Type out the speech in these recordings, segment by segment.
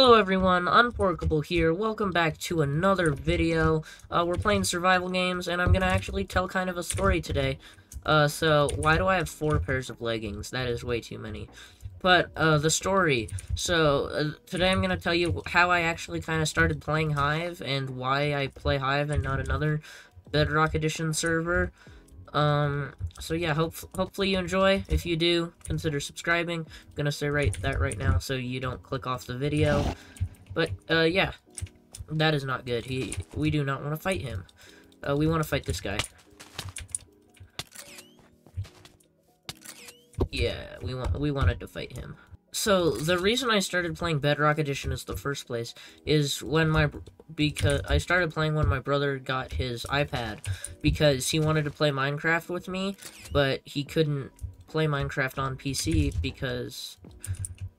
Hello everyone, Unporkable here, welcome back to another video. Uh, we're playing survival games, and I'm gonna actually tell kind of a story today. Uh, so, why do I have four pairs of leggings? That is way too many. But, uh, the story. So, uh, today I'm gonna tell you how I actually kind of started playing Hive, and why I play Hive and not another Bedrock Edition server. Um, so yeah, hope hopefully you enjoy. If you do, consider subscribing. I'm gonna say right that right now so you don't click off the video. But, uh, yeah. That is not good. He, we do not want to fight him. Uh, we want to fight this guy. Yeah, we want we wanted to fight him. So the reason I started playing Bedrock Edition is the first place is when my because I started playing when my brother got his iPad because he wanted to play Minecraft with me, but he couldn't play Minecraft on PC because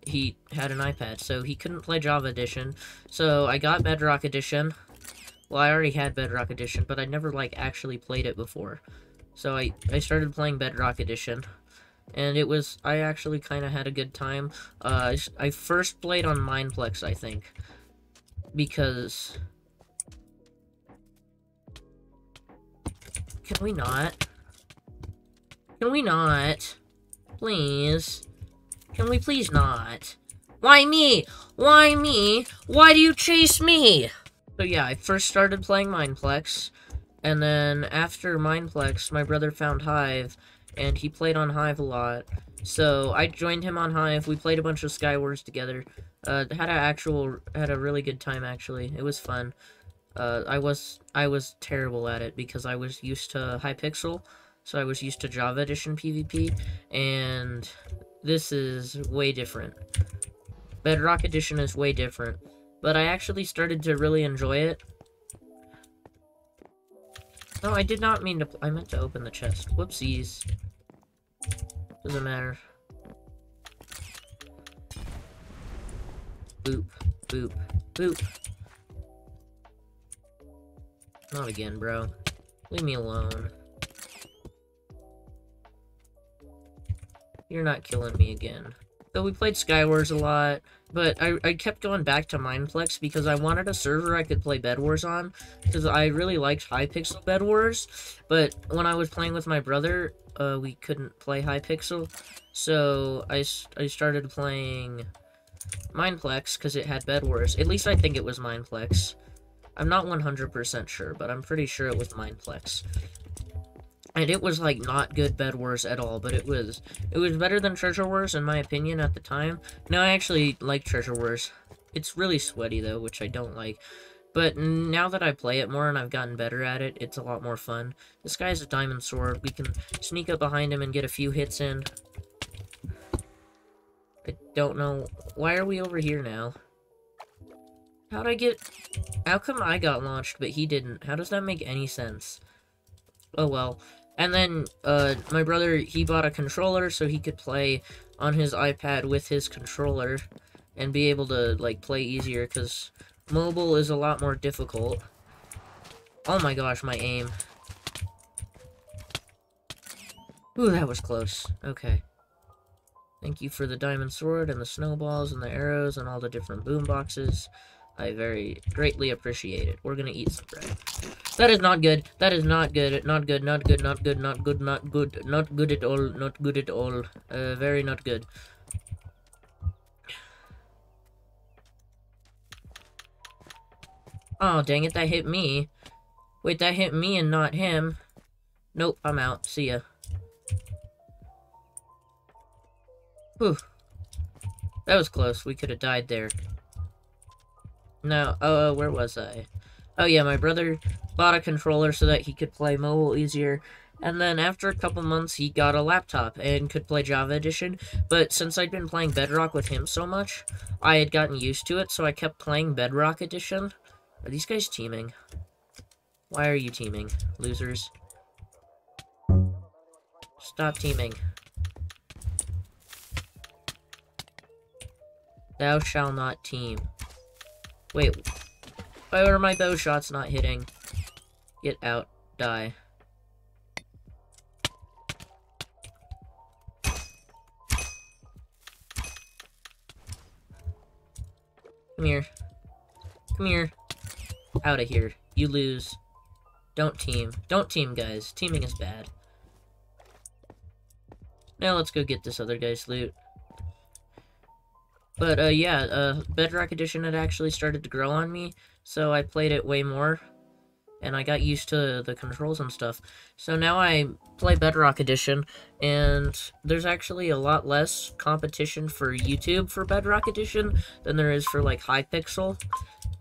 he had an iPad, so he couldn't play Java Edition. So I got Bedrock Edition. Well, I already had Bedrock Edition, but I never like actually played it before. So I I started playing Bedrock Edition and it was I actually kind of had a good time. Uh, I, I first played on Mineplex, I think, because can we not? Can we not? Please? Can we please not? Why me? Why me? Why do you chase me? So yeah, I first started playing Mineplex, and then after Mineplex, my brother found Hive, and he played on Hive a lot. So I joined him on Hive. We played a bunch of Skywars together. Uh, had a actual had a really good time actually. It was fun. Uh, I was I was terrible at it because I was used to Hypixel, so I was used to Java Edition PvP, and this is way different. Bedrock Edition is way different, but I actually started to really enjoy it. No, I did not mean to. I meant to open the chest. Whoopsies. Doesn't matter. Boop, boop, boop. Not again, bro. Leave me alone. You're not killing me again. So we played Skywars a lot, but I, I kept going back to Mineplex because I wanted a server I could play Bed Wars on, because I really liked Hypixel Bed Wars, but when I was playing with my brother, uh, we couldn't play Hypixel, so I, I started playing Mineplex because it had Bed Wars. At least I think it was Mineplex. I'm not 100% sure, but I'm pretty sure it was Mineplex. And it was, like, not good Bed Wars at all, but it was, it was better than Treasure Wars, in my opinion, at the time. No, I actually like Treasure Wars. It's really sweaty, though, which I don't like. But now that I play it more and I've gotten better at it, it's a lot more fun. This guy's a diamond sword. We can sneak up behind him and get a few hits in. I don't know. Why are we over here now? How'd I get... How come I got launched, but he didn't? How does that make any sense? Oh well. And then, uh, my brother, he bought a controller so he could play on his iPad with his controller and be able to, like, play easier, because Mobile is a lot more difficult. Oh my gosh, my aim. Ooh, that was close. Okay. Thank you for the diamond sword and the snowballs and the arrows and all the different boom boxes. I very greatly appreciate it. We're gonna eat some bread. That is not good. That is not good. Not good. Not good. Not good. Not good. Not good. Not good at all. Not good at all. Uh, very not good. Oh, dang it, that hit me. Wait, that hit me and not him. Nope, I'm out. See ya. Whew. That was close. We could have died there. No, oh, uh, where was I? Oh yeah, my brother bought a controller so that he could play mobile easier. And then after a couple months, he got a laptop and could play Java Edition. But since I'd been playing Bedrock with him so much, I had gotten used to it, so I kept playing Bedrock Edition. Are these guys teaming? Why are you teaming, losers? Stop teaming. Thou shall not team. Wait, why are my bow shots not hitting? Get out, die. Come here. Come here. Out of here. You lose. Don't team. Don't team, guys. Teaming is bad. Now let's go get this other guy's loot. But, uh, yeah, uh, Bedrock Edition had actually started to grow on me, so I played it way more, and I got used to the controls and stuff. So now I play Bedrock Edition, and there's actually a lot less competition for YouTube for Bedrock Edition than there is for, like, Hypixel.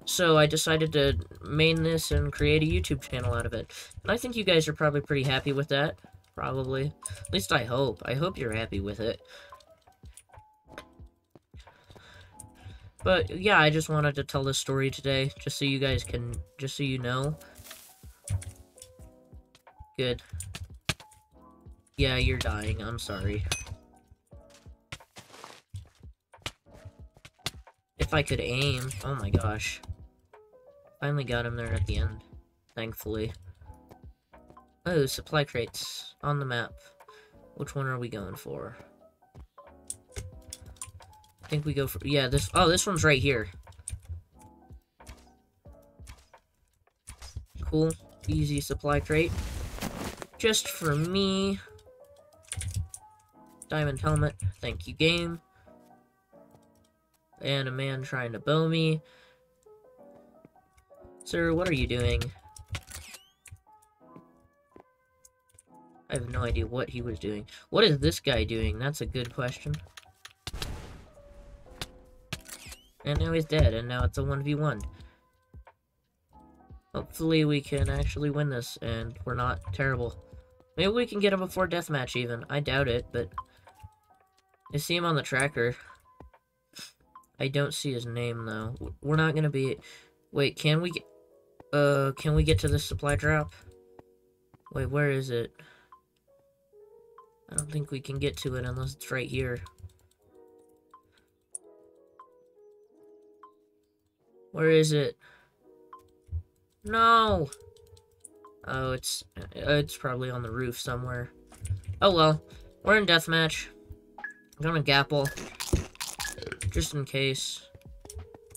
So I decided to main this and create a YouTube channel out of it. And I think you guys are probably pretty happy with that. Probably. At least I hope. I hope you're happy with it. But yeah, I just wanted to tell this story today, just so you guys can, just so you know. Good. Yeah, you're dying, I'm sorry. If I could aim, oh my gosh. Finally got him there at the end, thankfully. Oh, supply crates on the map. Which one are we going for? I think we go for, yeah, this, oh, this one's right here. Cool, easy supply crate. Just for me. Diamond helmet, thank you game. And a man trying to bow me. Sir, what are you doing? I have no idea what he was doing. What is this guy doing? That's a good question. And now he's dead, and now it's a 1v1. Hopefully we can actually win this, and we're not terrible. Maybe we can get him before deathmatch, even. I doubt it, but... I see him on the tracker. I don't see his name, though. We're not gonna be... Wait, can we get... Uh, can we get to the supply drop? Wait, where is it? I don't think we can get to it unless it's right here. Where is it? No! Oh, it's it's probably on the roof somewhere. Oh well, we're in deathmatch. I'm gonna gapple. Just in case.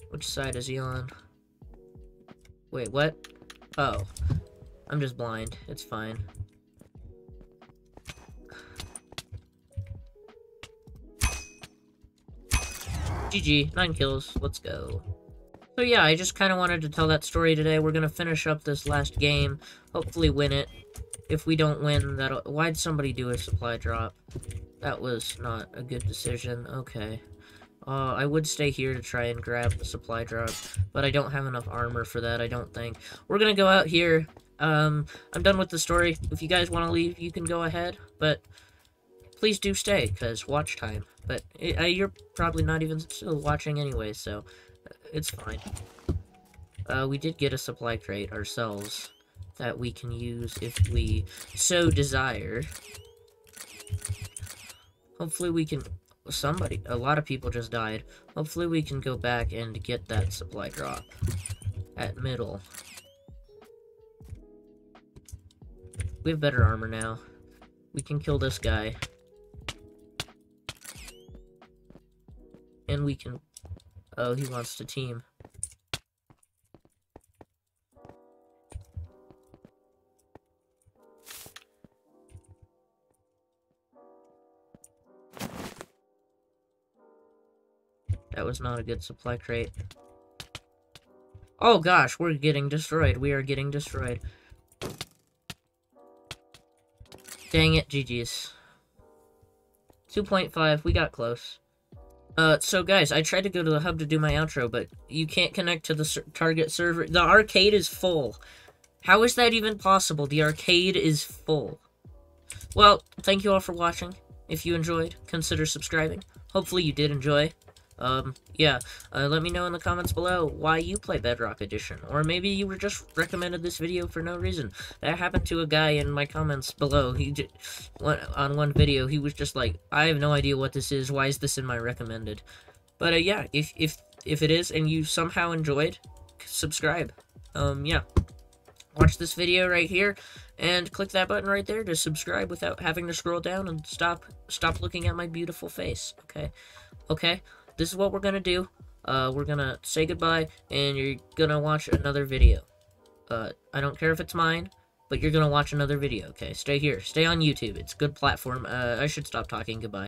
Which side is he on? Wait, what? Oh. I'm just blind. It's fine. GG. Nine kills. Let's go. So yeah, I just kind of wanted to tell that story today. We're gonna finish up this last game. Hopefully win it. If we don't win, that'll... Why'd somebody do a supply drop? That was not a good decision. Okay. Uh, I would stay here to try and grab the supply drop, but I don't have enough armor for that, I don't think. We're gonna go out here. Um, I'm done with the story. If you guys want to leave, you can go ahead, but please do stay, because watch time. But it, uh, you're probably not even still watching anyway, so it's fine. Uh, we did get a supply crate ourselves that we can use if we so desire. Hopefully we can somebody, a lot of people just died. Hopefully we can go back and get that supply drop at middle. We have better armor now. We can kill this guy. And we can... Oh, he wants to team. That was not a good supply crate. Oh gosh, we're getting destroyed. We are getting destroyed. Dang it, GG's. 2.5, we got close. Uh, so guys, I tried to go to the hub to do my outro, but you can't connect to the ser target server. The arcade is full. How is that even possible? The arcade is full. Well, thank you all for watching. If you enjoyed, consider subscribing. Hopefully you did enjoy. Um, yeah, uh, let me know in the comments below why you play Bedrock Edition, or maybe you were just recommended this video for no reason. That happened to a guy in my comments below. He just, on one video, he was just like, I have no idea what this is, why is this in my recommended? But, uh, yeah, if, if, if it is, and you somehow enjoyed, subscribe. Um, yeah. Watch this video right here, and click that button right there to subscribe without having to scroll down and stop, stop looking at my beautiful face, okay? Okay? This is what we're to do. uh, we're gonna say goodbye, and you're gonna watch another video. Uh, I don't care if it's mine, but you're gonna watch another video, okay? Stay here. Stay on YouTube. It's a good platform. Uh, I should stop talking. Goodbye.